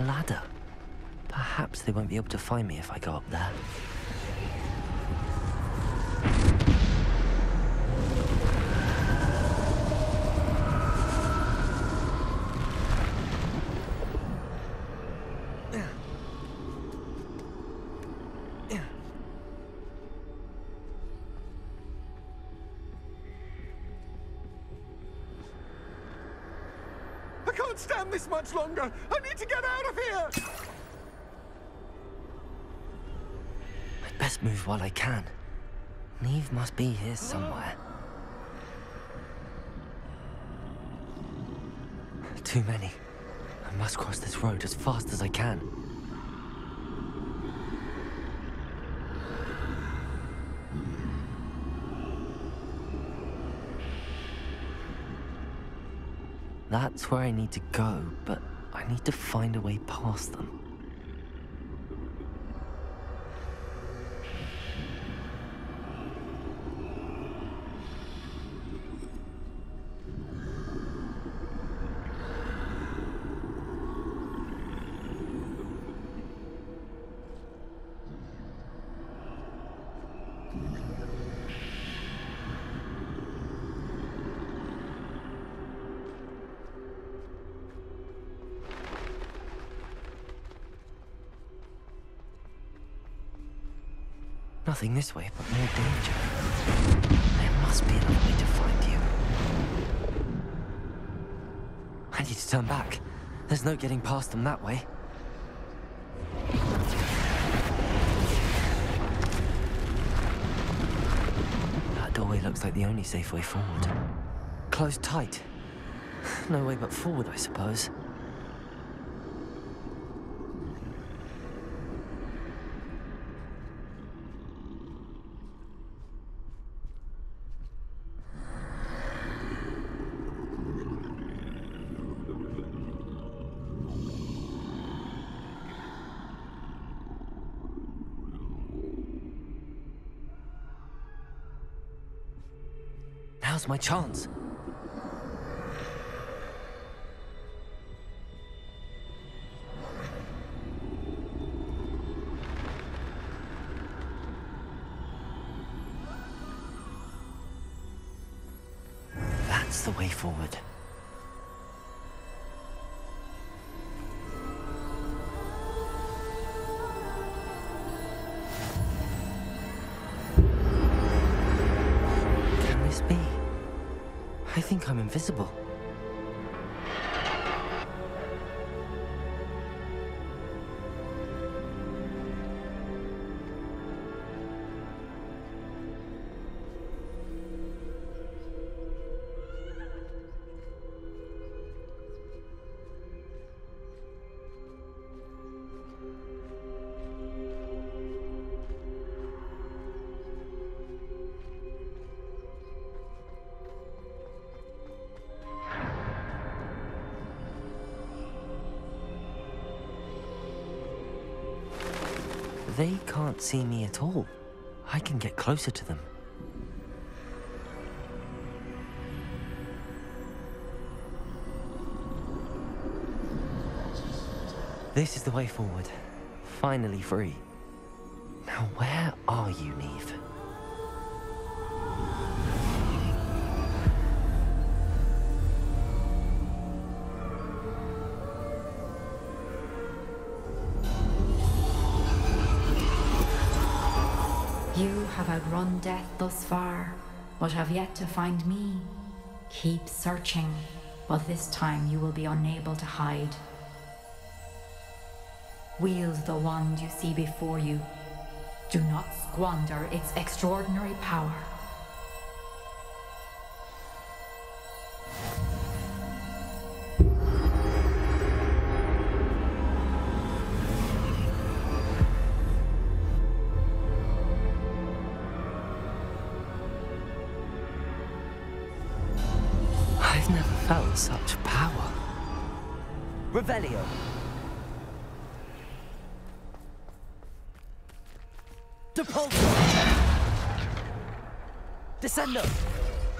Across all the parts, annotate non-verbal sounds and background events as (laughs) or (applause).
ladder. Perhaps they won't be able to find me if I go up there. Much longer. I need to get out of here. I'd best move while I can. Niamh must be here somewhere. Too many. I must cross this road as fast as I can. That's where I need to go, but I need to find a way past them. Nothing this way, but more danger. There must be another way to find you. I need to turn back. There's no getting past them that way. That doorway looks like the only safe way forward. Closed tight. (sighs) No way but forward, I suppose. My chance. I'm invisible. They can't see me at all. I can get closer to them. This is the way forward. Finally free. Now where are you, Niamh? Outrun death thus far, but have yet to find me. Keep searching, but this time you will be unable to hide. Wield the wand you see before you. Do not squander its extraordinary power.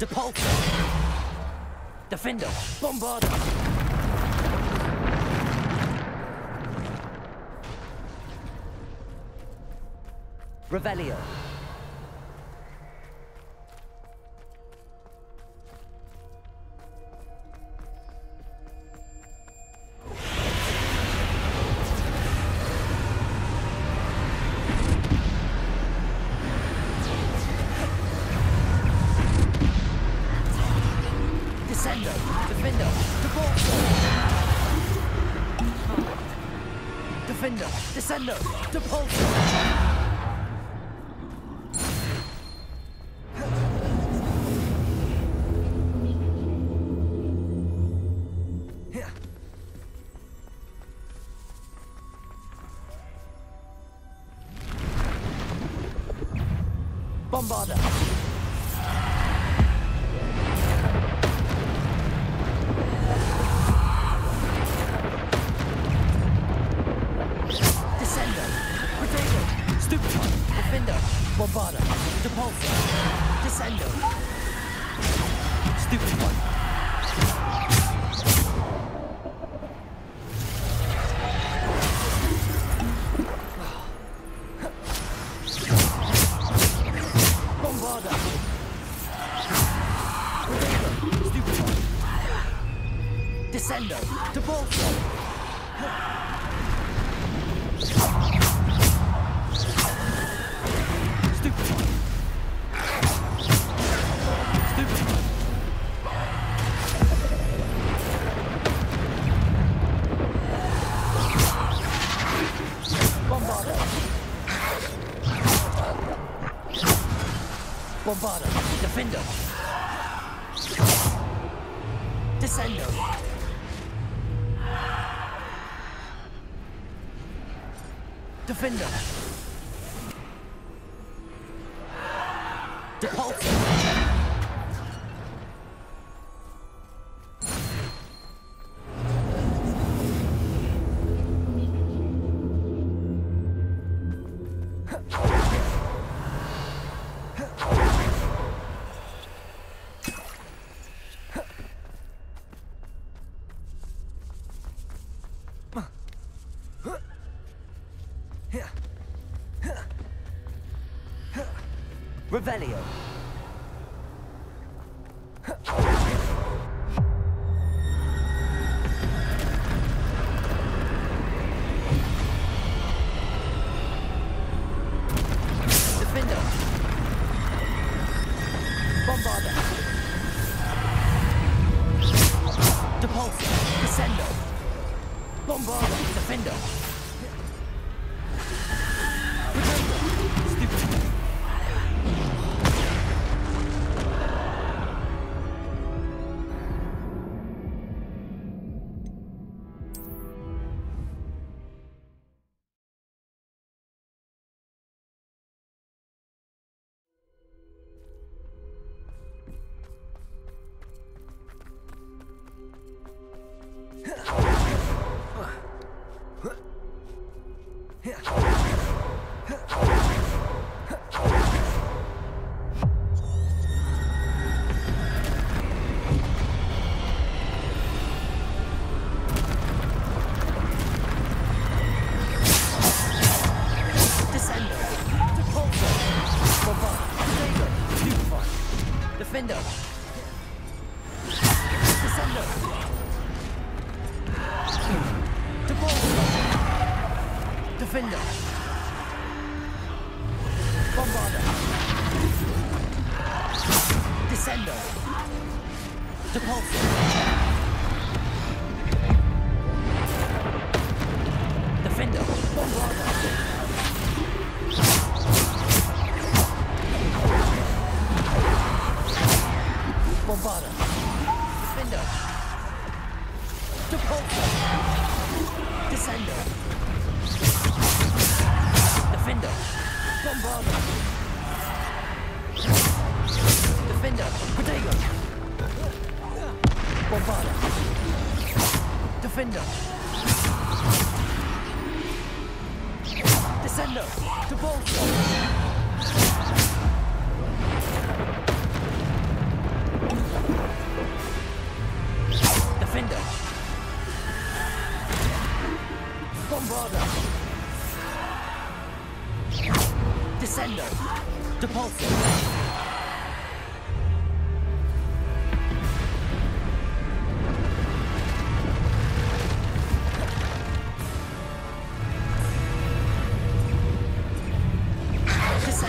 Depulso. Diffindo. Bombarda. Revelio. Bombarda. Bombarda. Diffindo. Descendo. Diffindo. Depulso.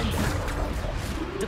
surrender. The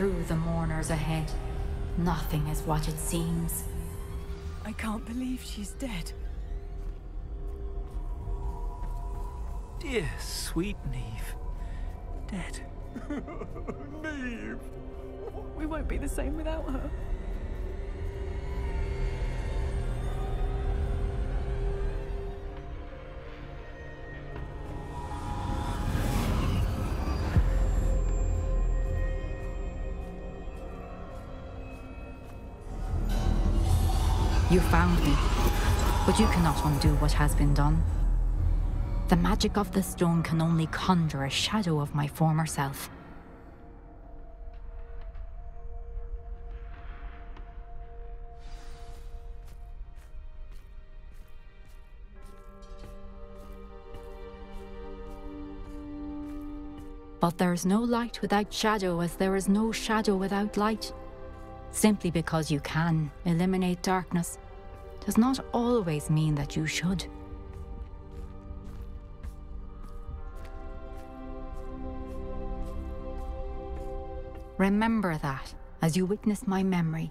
through the mourners ahead. Nothing is what it seems. I can't believe she's dead. Dear sweet Niamh. Dead. (laughs) Niamh! We won't be the same without her. You found me, but you cannot undo what has been done. The magic of the stone can only conjure a shadow of my former self. But there is no light without shadow, as there is no shadow without light. Simply because you can eliminate darkness does not always mean that you should. Remember that as you witness my memory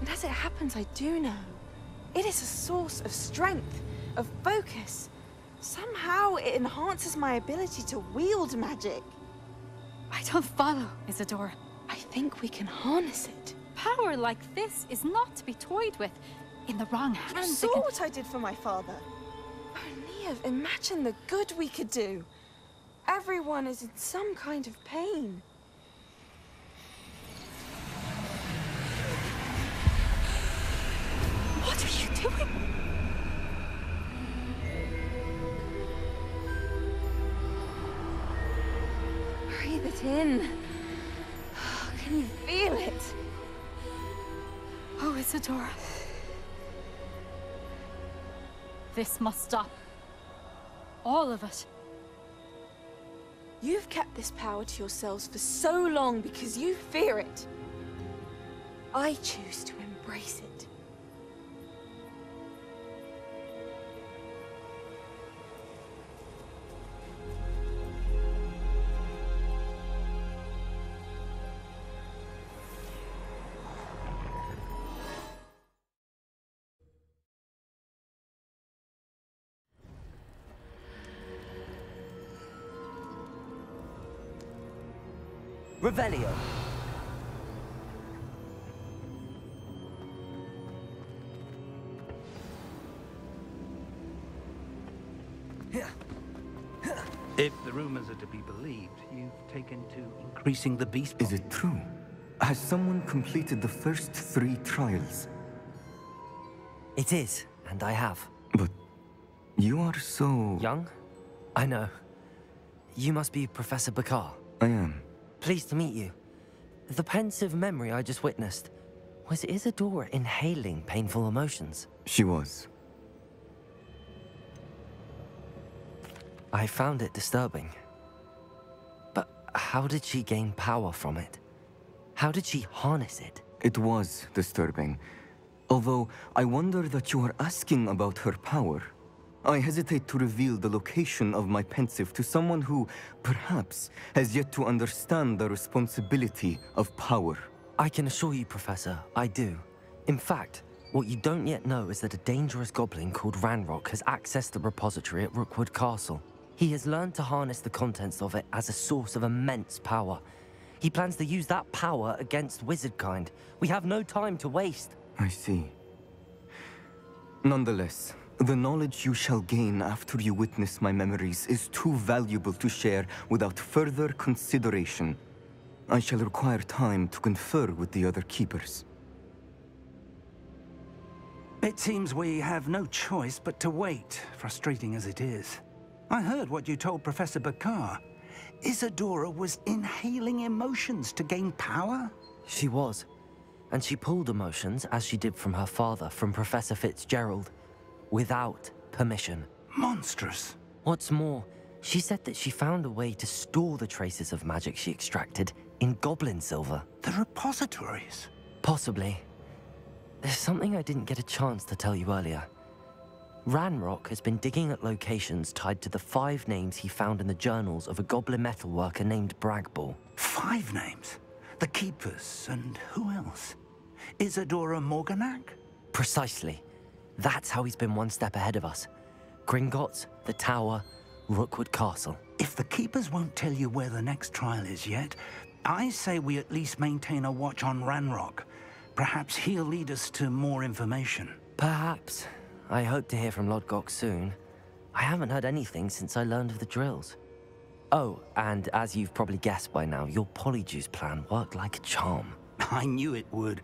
And as it happens, I do know. It is a source of strength, of focus. Somehow it enhances my ability to wield magic. I don't follow, Isidora. I think we can harness it. Power like this is not to be toyed with. In the wrong hands, it saw can- what I did for my father. Oh, imagine the good we could do. Everyone is in some kind of pain. In. Can you feel it? Oh, Isidora. This must stop. All of it. You've kept this power to yourselves for so long because you fear it. I choose to embrace it. The are to be believed, you've taken to increasing the beast. Is it true? Has someone completed the first three trials? It is, and I have. But you are so... Young? I know. You must be Professor Bakar. I am. Pleased to meet you. The Pensieve memory I just witnessed. Was Isidora inhaling painful emotions? She was. I found it disturbing. How did she gain power from it? How did she harness it? It was disturbing. Although I wonder that you are asking about her power. I hesitate to reveal the location of my Pensieve to someone who, perhaps, has yet to understand the responsibility of power. I can assure you, Professor, I do. In fact, what you don't yet know is that a dangerous goblin called Ranrock has accessed the repository at Rookwood Castle. He has learned to harness the contents of it as a source of immense power. He plans to use that power against wizardkind. We have no time to waste. I see. Nonetheless, the knowledge you shall gain after you witness my memories is too valuable to share without further consideration. I shall require time to confer with the other keepers. It seems we have no choice but to wait, frustrating as it is. I heard what you told Professor Bakar. Isidora was inhaling emotions to gain power? She was. And she pulled emotions, as she did from her father, from Professor Fitzgerald, without permission. Monstrous. What's more, she said that she found a way to store the traces of magic she extracted in goblin silver. The repositories. Possibly. There's something I didn't get a chance to tell you earlier. Ranrock has been digging at locations tied to the five names he found in the journals of a goblin metalworker named Bragball. Five names. The Keepers, and who else? Isidora Morganach? Precisely. That's how he's been one step ahead of us. Gringotts, the Tower, Rookwood Castle. If the Keepers won't tell you where the next trial is yet, I say we at least maintain a watch on Ranrock. Perhaps he'll lead us to more information. Perhaps. I hope to hear from Lodgok soon. I haven't heard anything since I learned of the drills. Oh, and as you've probably guessed by now, your Polyjuice plan worked like a charm. (laughs) I knew it would.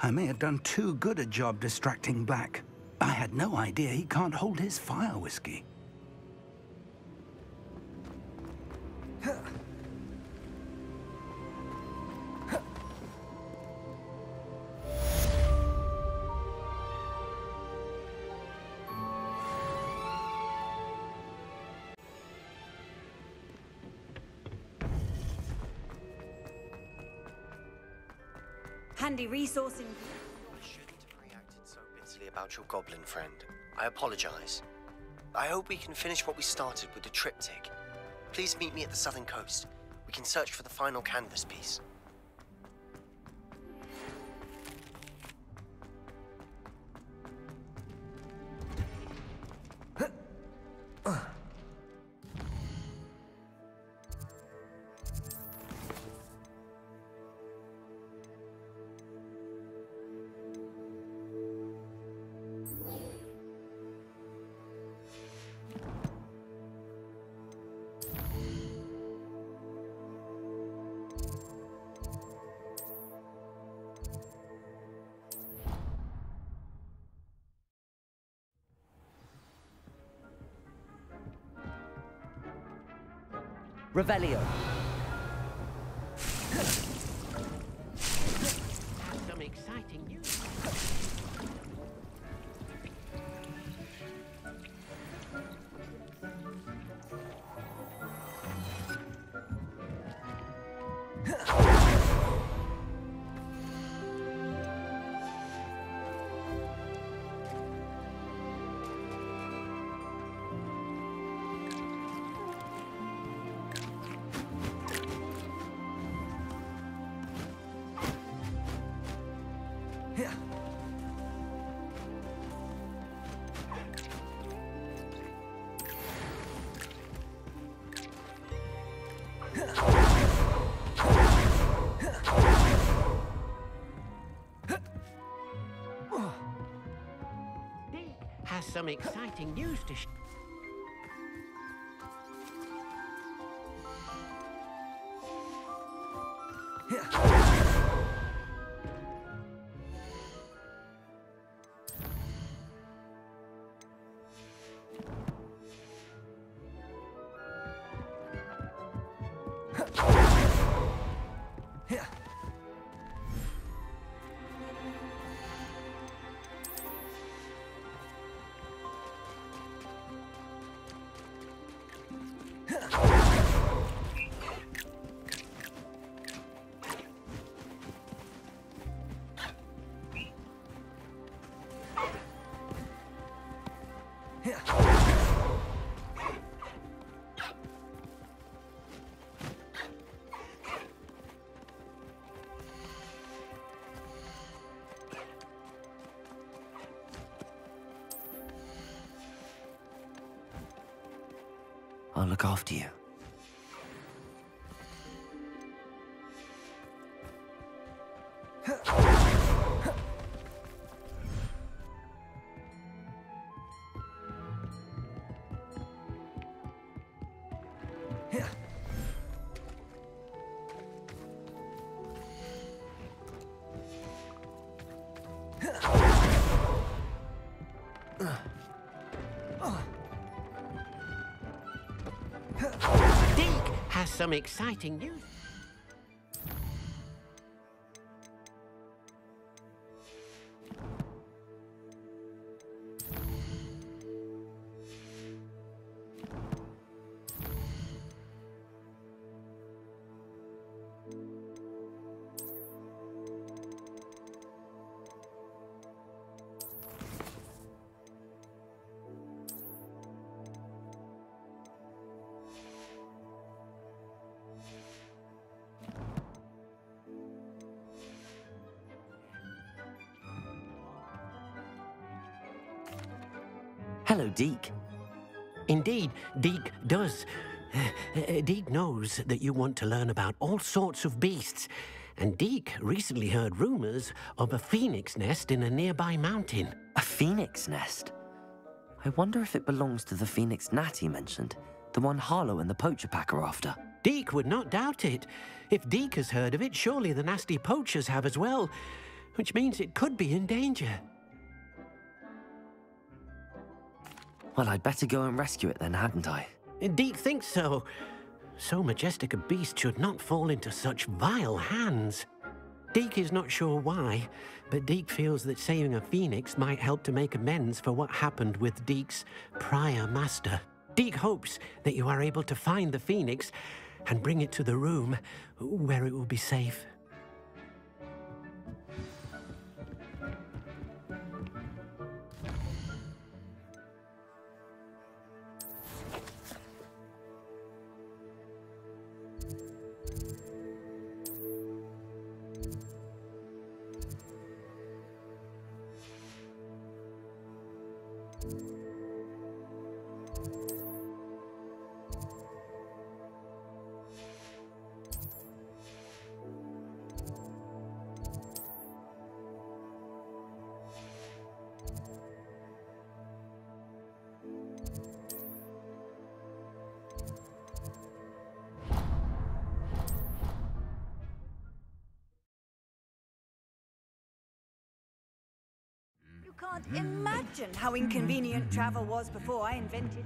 I may have done too good a job distracting Black. I had no idea he can't hold his fire whiskey. (laughs) handy resource in... I shouldn't have reacted so bitterly about your goblin friend. I apologize. I hope we can finish what we started with the triptych. Please meet me at the southern coast. We can search for the final canvas piece. Revelio. Some exciting news. Some exciting news to sh- after you. Some exciting news. Hello, Deek. Indeed, Deek does. Uh, Deek knows that you want to learn about all sorts of beasts, and Deek recently heard rumors of a phoenix nest in a nearby mountain. A phoenix nest? I wonder if it belongs to the phoenix Natty mentioned, the one Harlow and the poacher pack are after. Deek would not doubt it. If Deek has heard of it, surely the nasty poachers have as well, which means it could be in danger. Well, I'd better go and rescue it then, hadn't I? Indeed thinks so. So majestic a beast should not fall into such vile hands. Deek is not sure why, but Deek feels that saving a phoenix might help to make amends for what happened with Deek's prior master. Deek hopes that you are able to find the phoenix and bring it to the room where it will be safe. Imagine how inconvenient mm-hmm. travel was before I invented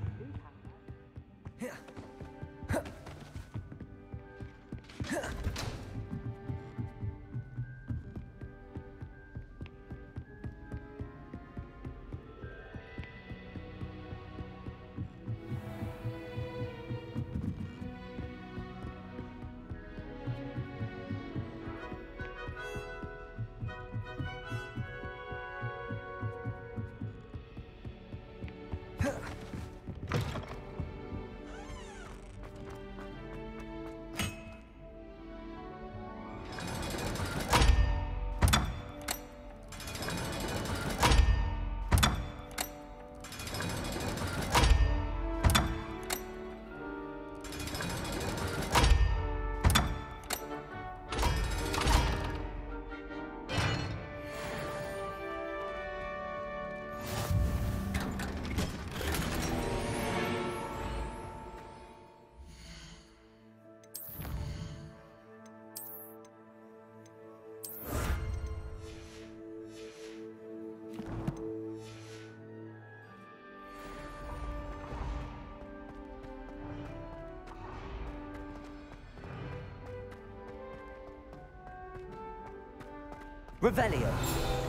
Revelio.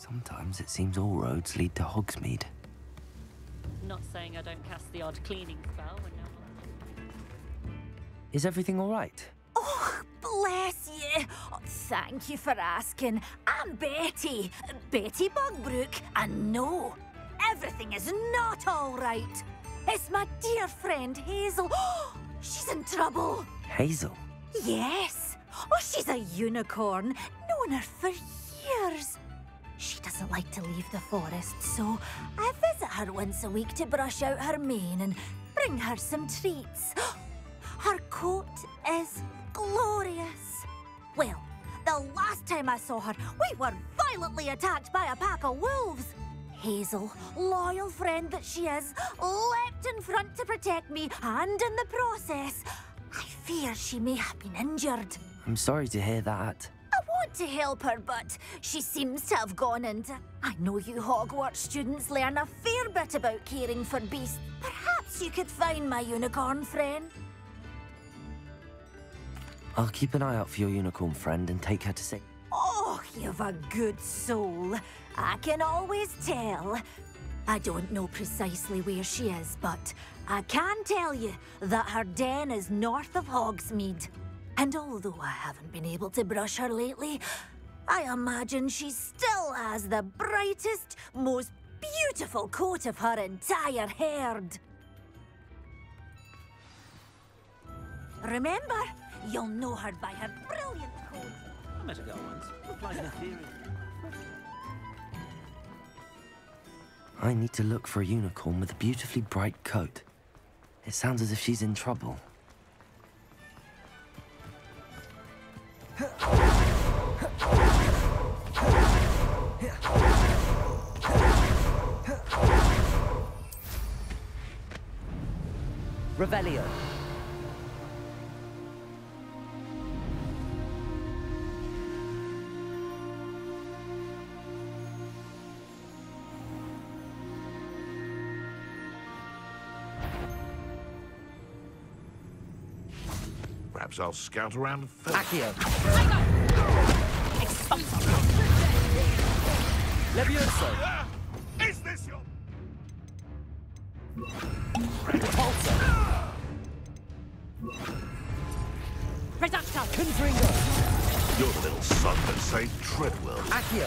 Sometimes it seems all roads lead to Hogsmeade. Not saying I don't cast the odd cleaning spell when you're Is everything all right? Oh, bless you. Oh, thank you for asking. I'm Betty. Betty Bugbrook. And no, everything is not all right. It's my dear friend Hazel. (gasps) she's in trouble. Hazel? Yes. Oh, she's a unicorn. Known her for years. She doesn't like to leave the forest, so I visit her once a week to brush out her mane and bring her some treats. (gasps) Her coat is glorious. Well, the last time I saw her, we were violently attacked by a pack of wolves. Hazel, loyal friend that she is, leapt in front to protect me, and in the process, I fear she may have been injured. I'm sorry to hear that. Want to help her, but she seems to have gone and... I know you Hogwarts students learn a fair bit about caring for beasts. Perhaps you could find my unicorn friend. I'll keep an eye out for your unicorn friend and take her to say. Oh, you've a good soul. I can always tell. I don't know precisely where she is, but I can tell you that her den is north of Hogsmeade. And although I haven't been able to brush her lately, I imagine she still has the brightest, most beautiful coat of her entire herd. Remember, you'll know her by her brilliant coat. I met a girl once. Looked like an ethereal. I need to look for a unicorn with a beautifully bright coat. It sounds as if she's in trouble. Revelio. Perhaps I'll scout around first. Accio. Levioso. Saved Treadwell. Accio!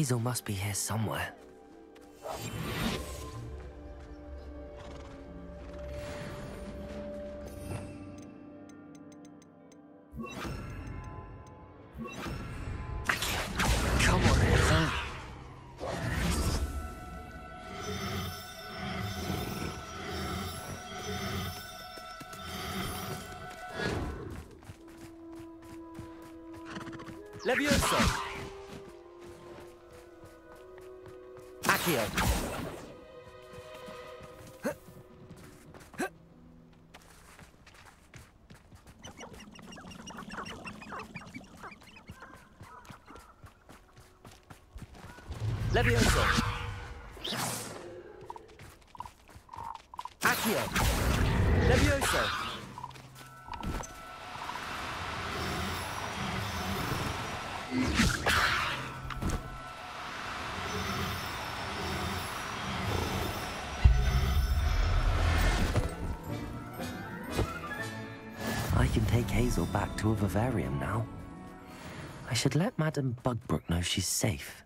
Hazel must be here somewhere. Levioso! Accio! Levioso! I can take Hazel back to a vivarium now. I should let Madame Bugbrook know she's safe.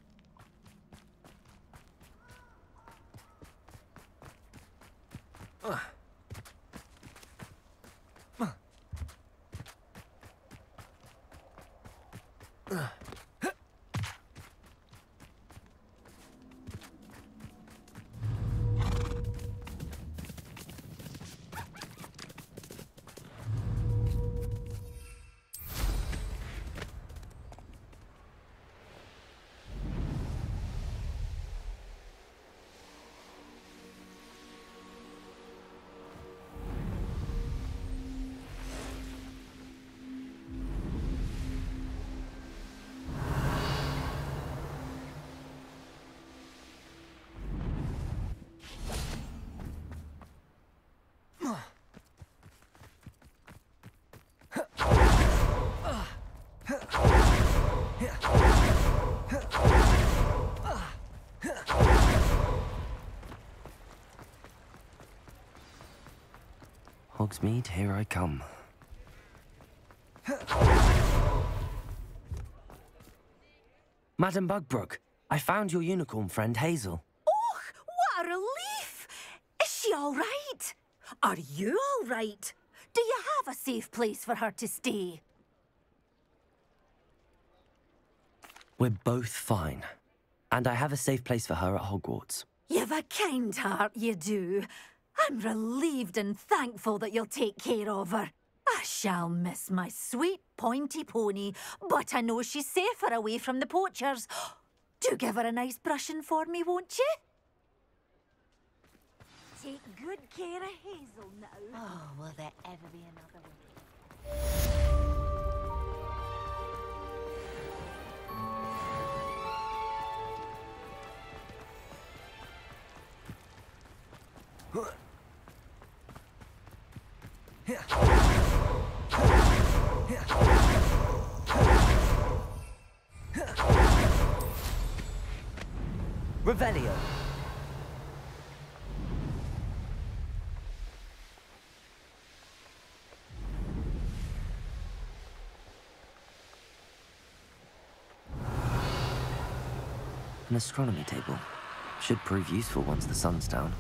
Hogsmeade, here I come. (laughs) Madam Bugbrook, I found your unicorn friend Hazel. Oh, what a relief! Is she all right? Are you all right? Do you have a safe place for her to stay? We're both fine. And I have a safe place for her at Hogwarts. You've a kind heart, you do. I'm relieved and thankful that you'll take care of her. I shall miss my sweet pointy pony, but I know she's safer away from the poachers. Do give her a nice brushing for me, won't you? Take good care of Hazel now. Oh, will there ever be another Revelio. An astronomy table. Should prove useful once the sun's down.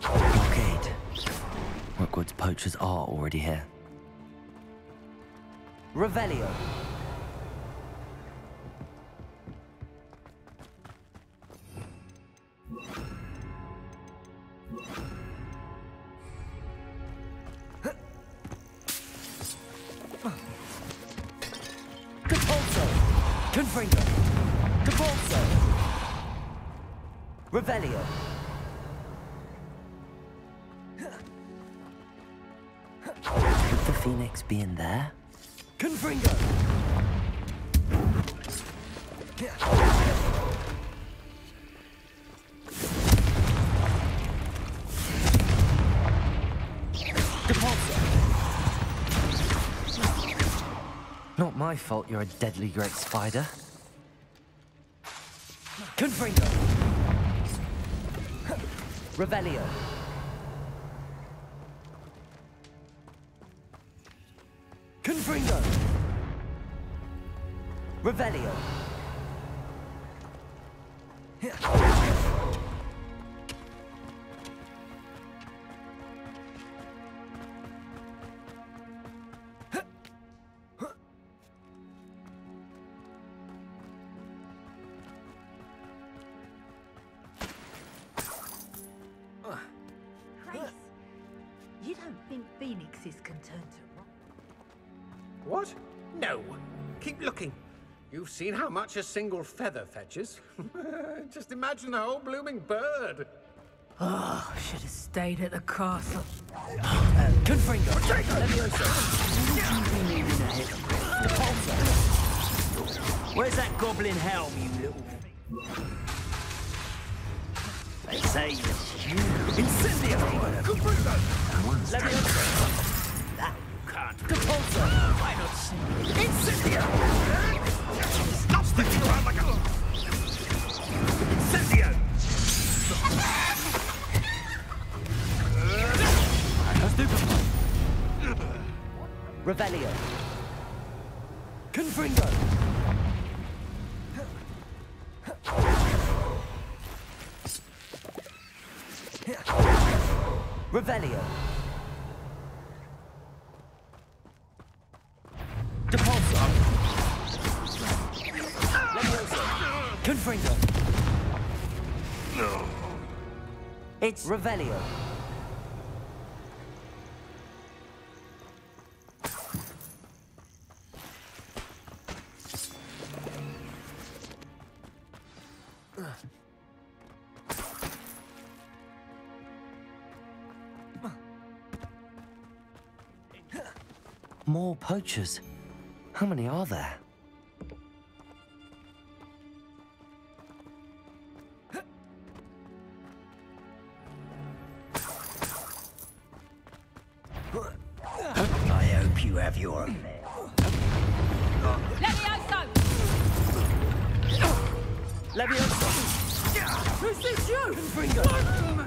Blockade. Rookwood's poachers are already here. Revelio. My fault you're a deadly great spider. Confringo! Revelio. Phoenixes can turn to rock? What? No. Keep looking. You've seen how much a single feather fetches. (laughs) Just imagine the whole blooming bird. Oh, should have stayed at the castle. Confringo! Where's that goblin helm, you little... Sei incendiary. Compulsor. Leviosa. That you can't. Compulsor. Why not? Incendiary. Stop sticking around like a. Incendio. Revelio. Confringo. It's Revelio. More poachers. How many are there? You have your Levioso! Levioso! Who's this you? Confringo!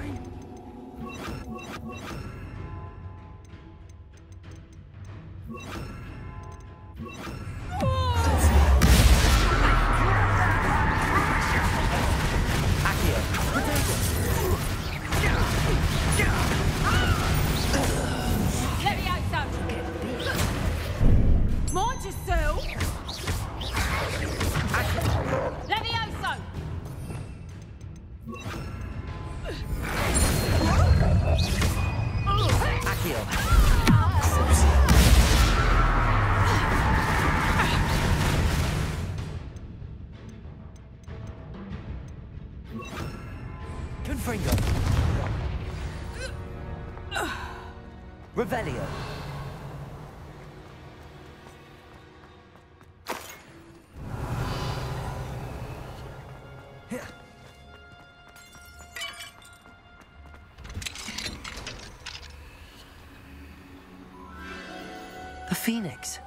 Phoenix.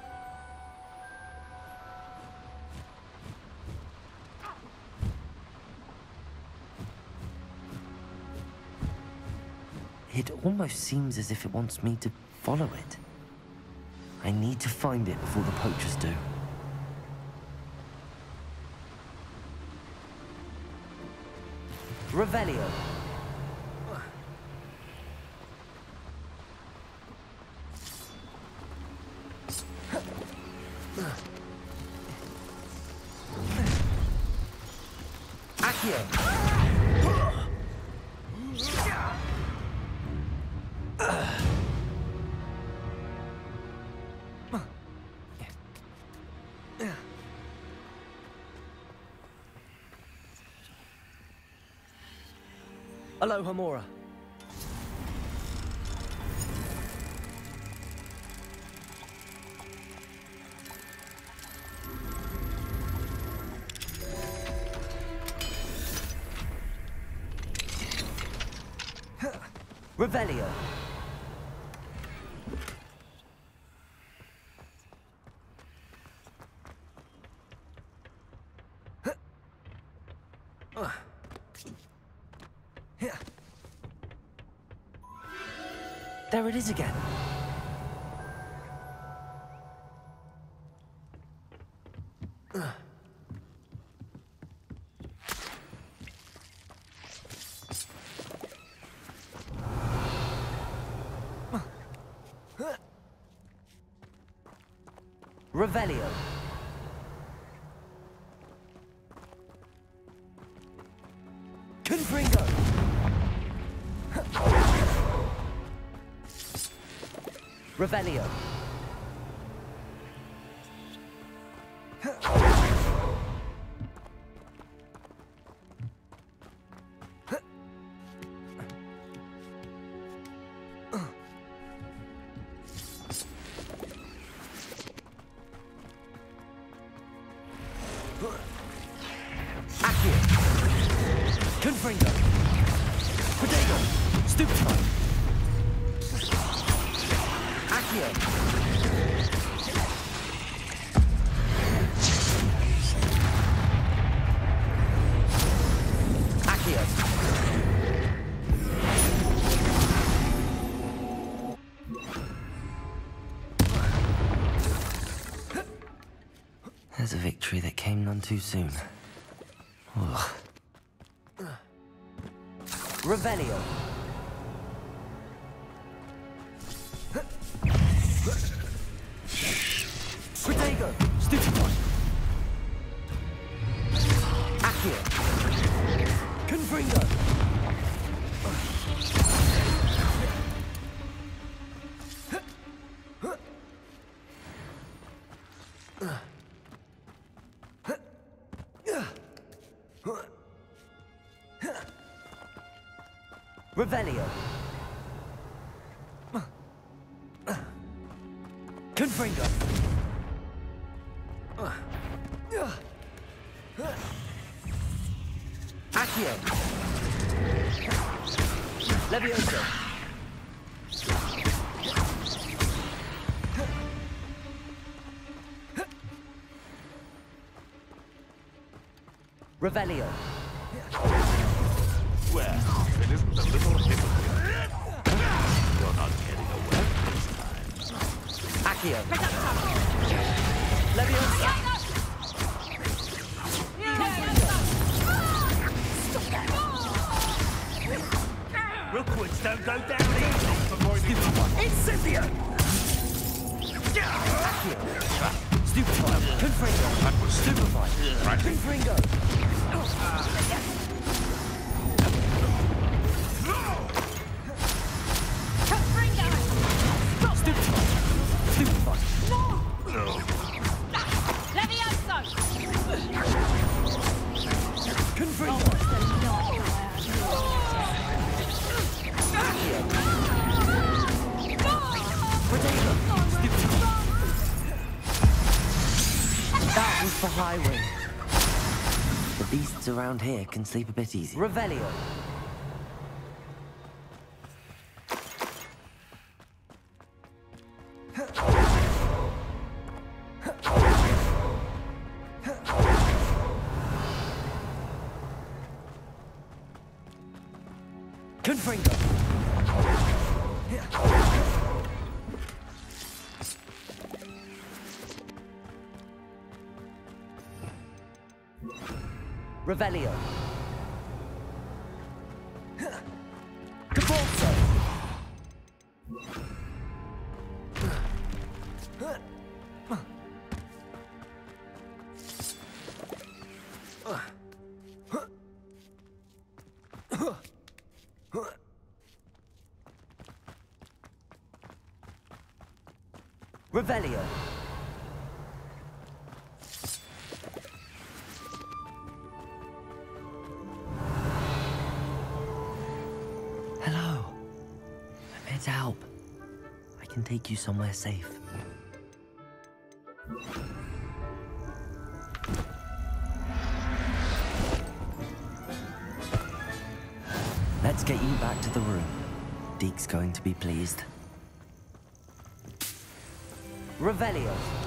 It almost seems as if it wants me to follow it. I need to find it before the poachers do. Revelio. Alohomora. Revelio. There it is again. Revelio. Revelio. Too soon. Ugh. Revelio. Well, it isn't a little hypocrite. You're not getting away this time. Accio. Leviosa. Rookwoods don't go down easy. Confringo. That Stupefy. Confringo. Stupefy. Confringo. That for Highway. Beasts around here can sleep a bit easy. Revelio. Revelio. Cabalso. Revelio. Can take you somewhere safe. Let's get you back to the room. Deek's going to be pleased. Revelio.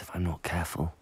If I'm not careful.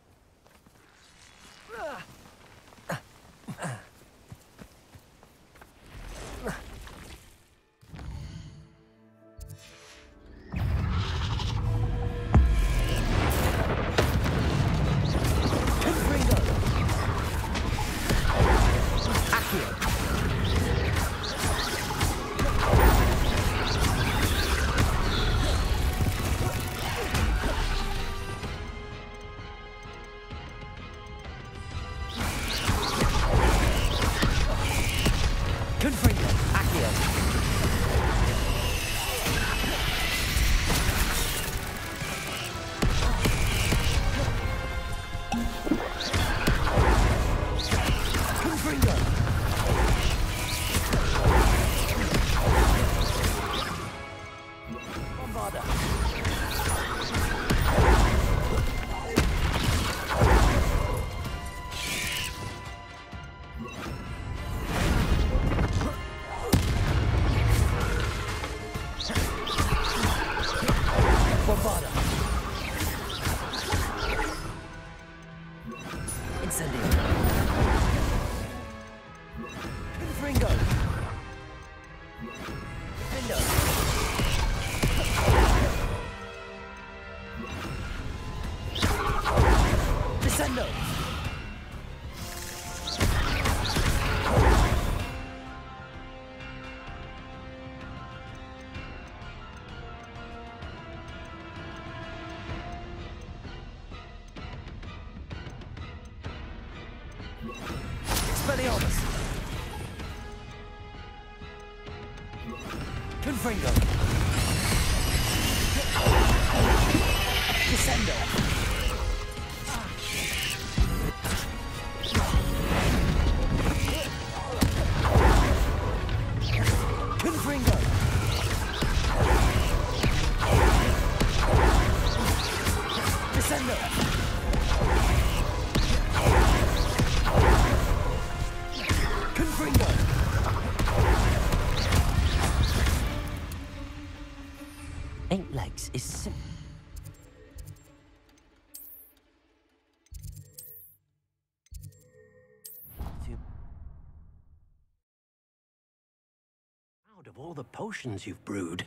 All the potions you've brewed.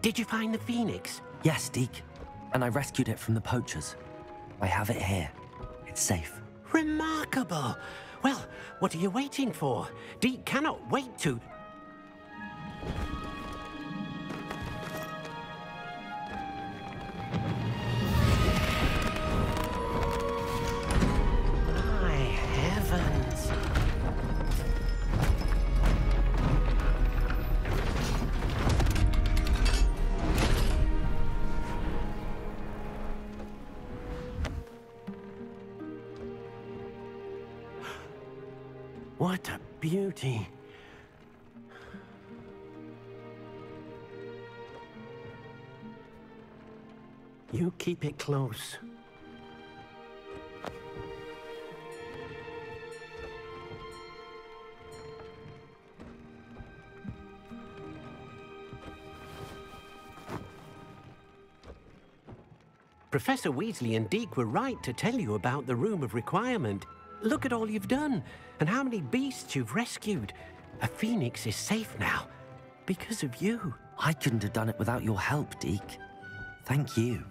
Did you find the phoenix? Yes, Deek. And I rescued it from the poachers. I have it here. It's safe. Remarkable! Well, what are you waiting for? Deek cannot wait to... 13. You keep it close. Professor Weasley and Deek were right to tell you about the Room of Requirement. Look at all you've done, and how many beasts you've rescued. A phoenix is safe now, because of you. I couldn't have done it without your help, Deek. Thank you.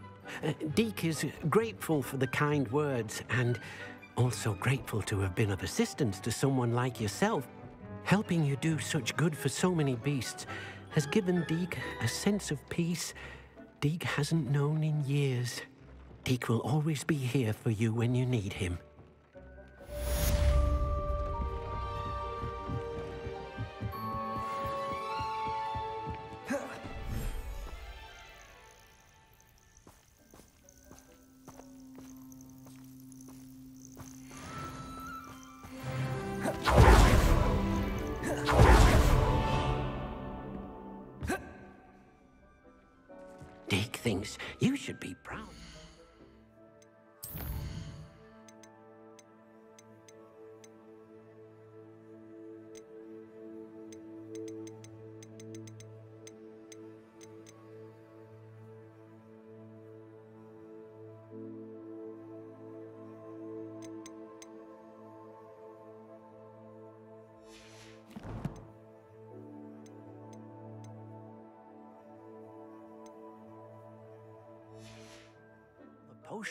Uh, Deek is grateful for the kind words, and also grateful to have been of assistance to someone like yourself. Helping you do such good for so many beasts has given Deek a sense of peace Deek hasn't known in years. Deek will always be here for you when you need him.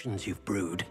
You've brewed.